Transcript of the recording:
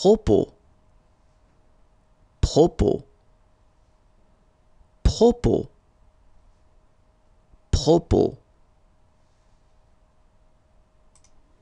propos propos propos propos